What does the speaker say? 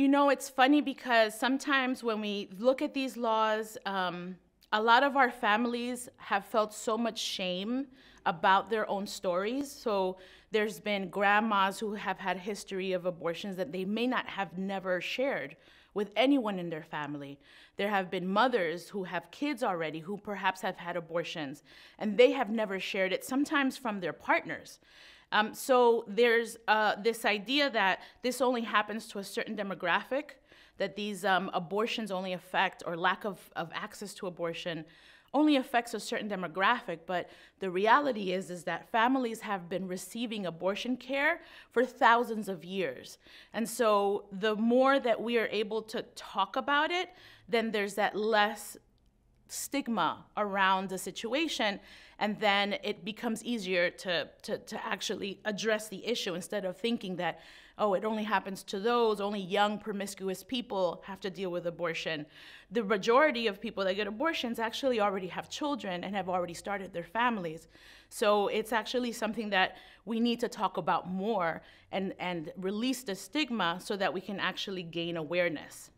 You know, it's funny because sometimes when we look at these laws, um, a lot of our families have felt so much shame about their own stories. So there's been grandmas who have had history of abortions that they may not have never shared with anyone in their family. There have been mothers who have kids already who perhaps have had abortions and they have never shared it, sometimes from their partners. Um, so there's uh, this idea that this only happens to a certain demographic, that these um, abortions only affect, or lack of, of access to abortion only affects a certain demographic, but the reality is is that families have been receiving abortion care for thousands of years. And so the more that we are able to talk about it, then there's that less stigma around the situation and then it becomes easier to, to, to actually address the issue instead of thinking that oh it only happens to those only young promiscuous people have to deal with abortion. The majority of people that get abortions actually already have children and have already started their families. So it's actually something that we need to talk about more and, and release the stigma so that we can actually gain awareness